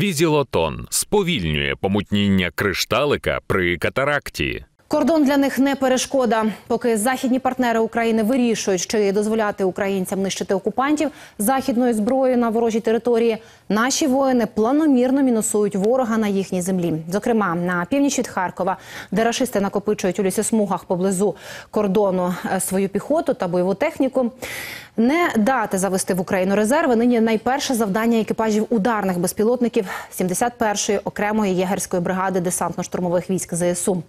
Візілотон сповільнює помутніння кришталика при катаракті. Кордон для них не перешкода. Поки західні партнери України вирішують, чи дозволяти українцям нищити окупантів західною зброєю на ворожій території, наші воїни планомірно мінусують ворога на їхній землі. Зокрема, на північ від Харкова, де рашисти накопичують у лісосмугах поблизу кордону е, свою піхоту та бойову техніку. Не дати завести в Україну резерви нині найперше завдання екіпажів ударних безпілотників 71-ї окремої єгерської бригади десантно-штурмових військ ЗСУ.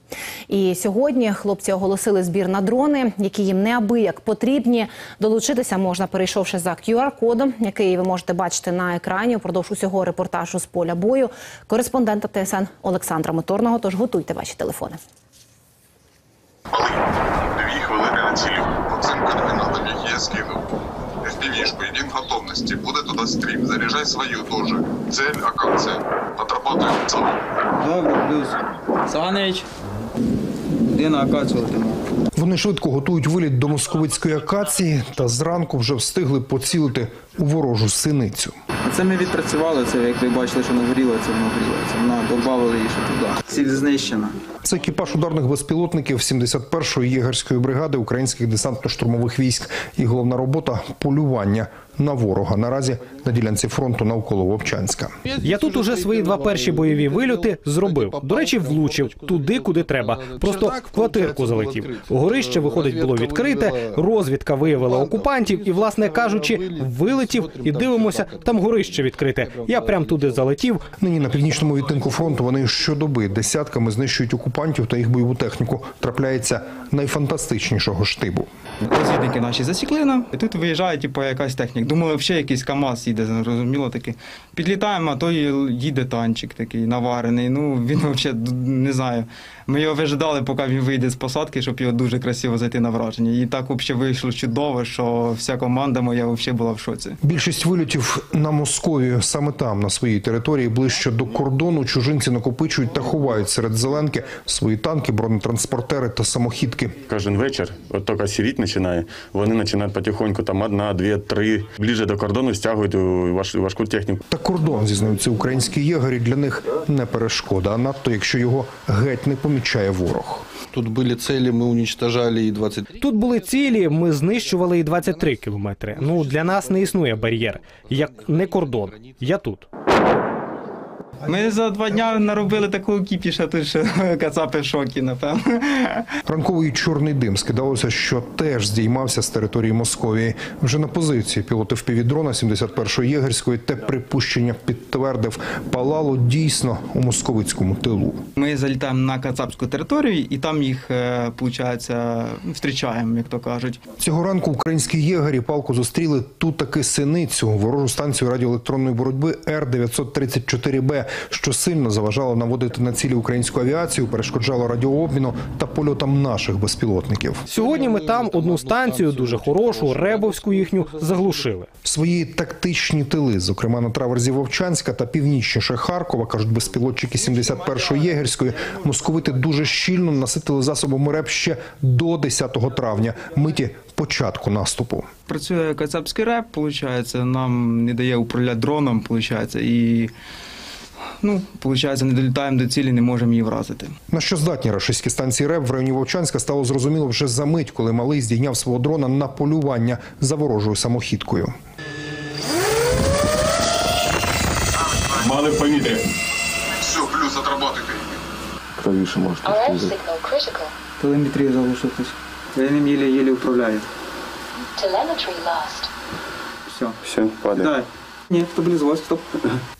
І сьогодні хлопці оголосили збір на дрони, які їм неабияк потрібні. Долучитися можна, перейшовши за QR-кодом, який ви можете бачити на екрані упродовж усього репортажу з поля бою. Кореспондента ТСН Олександра Моторного. Тож готуйте ваші телефони. Дві хвилини на цілю. По цим координатам, які я скинув. FPV-шку, йди в готовності. Буде туди стрім. Заряджай свою теж. Цель, акація. Отрабатуємо сам. Добре, плюс. Саганович, де на акацію Вони швидко готують виліт до московицької акації та зранку вже встигли поцілити у ворожу синицю. Це ми відпрацювали, це як ви бачили, що нагоріло, це воно горіло. Це вона додавали її ще туди. Ціль знищена. Це екіпаж ударних безпілотників 71-ї єгерської бригади українських десантно-штурмових військ. І головна робота полювання на ворога. Наразі на ділянці фронту навколо Вовчанська. Я тут уже свої два перші бойові вильоти зробив. До речі, влучив туди, куди треба. Просто в квартирку залетів. Горище виходить було відкрите. Розвідка виявила окупантів, і, власне кажучи, вилетів і дивимося, там горище відкрите. Я прям туди залетів. Нині на північному відтинку фронту вони щодоби десятками знищують окупантів та їх бойову техніку. Трапляється найфантастичнішого штибу. Розвідники наші засікли нам, і тут виїжджає, типу, якась техніка. Думали, взагалі якийсь КАМАЗ їде, зрозуміло таки. Підлітаємо, а то їде танчик такий наварений. Ну він взагалі не знаю. Ми його вижидали, поки він вийде з посадки, щоб його дуже красиво зайти на враження. І так взагалі вийшло чудово, що вся команда моя взагалі була в шоці. Більшість вильотів на Московію саме там, на своїй території, ближче до кордону, чужинці накопичують та ховають серед зеленки свої танки, бронетранспортери та самохідки. Кожен вечір, от тільки сіріть починає, вони починають потихоньку там одна, дві, три, ближче до кордону стягують важ- важку техніку. Та кордон, зізнаються українські єгері, для них не перешкода, а надто якщо його геть не помічає ворог. Тут були цілі, ми уничтожали і 23. Тут були цілі, ми знищували і 23 кілометри. Ну для нас не існує бар'єр, як не кордон. Я тут. Ми за два дня наробили таку кіпіша, тут що кацапи в шокі, напевно. Ранковий чорний дим скидалося, що теж здіймався з території Московії. Вже на позиції пілоти впівдрона 71-ї єгерської те припущення підтвердив. Палало дійсно у московицькому тилу. Ми залітаємо на кацапську територію і там їх, виходить, зустрічаємо, як то кажуть. Цього ранку українські єгері палку зустріли ту таки синицю ворожу станцію радіоелектронної боротьби Р-934Б, що сильно заважало наводити на цілі українську авіацію, перешкоджало радіообміну та польотам наших безпілотників. Сьогодні ми там одну станцію, дуже хорошу, ребовську їхню, заглушили. Свої тактичні тили, зокрема на траверзі Вовчанська та північніше Харкова, кажуть безпілотчики 71-ї єгерської, московити дуже щільно наситили засобами РЕП ще до 10 травня, миті початку наступу. Працює кацапський реп, виходить, нам не дає управляти дроном, виходить, і ну, виходить, не долітаємо до цілі, не можемо її вразити. На що здатні рашистські станції РЕП в районі Вовчанська стало зрозуміло вже за мить, коли малий здійняв свого дрона на полювання за ворожою самохідкою. Мали в повітря. Все, плюс отрабатуйте. Правіше можете. Телеметрія залишилась. Я ним єлі-єлі управляю. Telemetry lost. Все. Все, падає. Дай. Ні, стабілізувалось, стоп.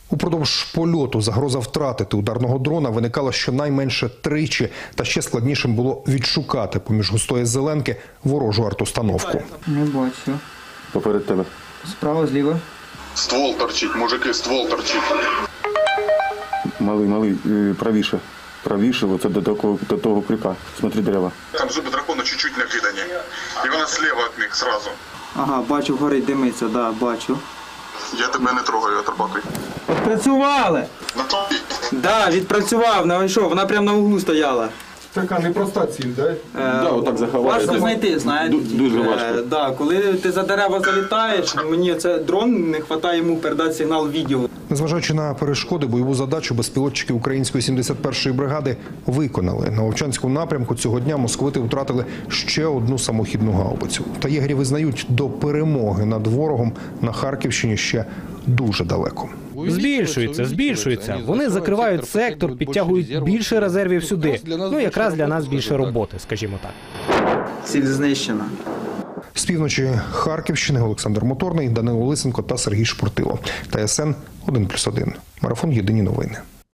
Упродовж польоту загроза втратити ударного дрона виникала щонайменше тричі, та ще складнішим було відшукати поміж густої зеленки ворожу артустановку. Не бачу. Поперед тебе. Справа, зліва. Ствол торчить, мужики, ствол торчить. Малий, малий, е, правіше. Правіше, оце до того, до того крюка. Смотри дерева. Там зуби дракона чуть-чуть накидані. І вона слева від них сразу. Ага, бачу, горить димиться, да, бачу. Я тебе не трогаю, отрабатуй. Відпрацювали! На тобі. Да, відпрацював, знайшов, вона прямо на углу стояла. Така непроста ціль, так? Е, отак заховаєте. Важко знайти, знаєте. Ду- дуже Е, важко. Да, коли ти за дерева залітаєш, мені це дрон не вистачає йому передати сигнал відео. Незважаючи на перешкоди, бойову задачу безпілотчики української 71-ї бригади виконали. На Вовчанському напрямку цього дня московити втратили ще одну самохідну гаубицю. Та єгері визнають, до перемоги над ворогом на Харківщині ще дуже далеко. Збільшується, збільшується. Вони закривають сектор, підтягують більше резервів сюди. Ну якраз для нас більше роботи, скажімо так. Ціль знищена. З півночі Харківщини Олександр Моторний, Данило Лисенко та Сергій Шпортило. ТСН 1+,1. Марафон Єдині новини.